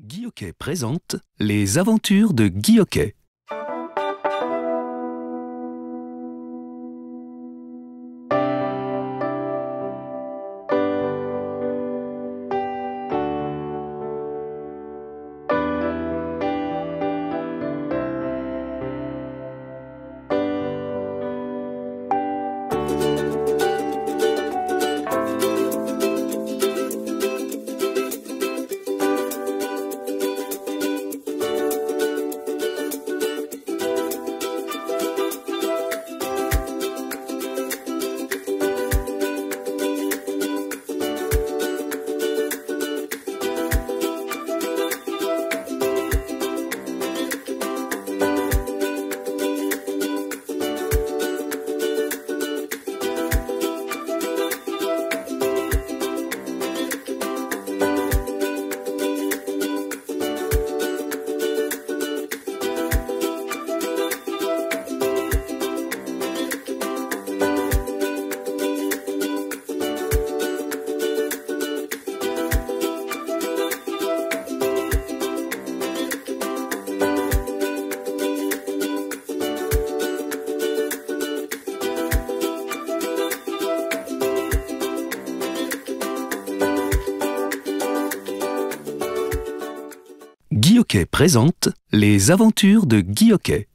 Guy présente Les aventures de Guy. Guy Hockey présente Les aventures de Guy Hockey.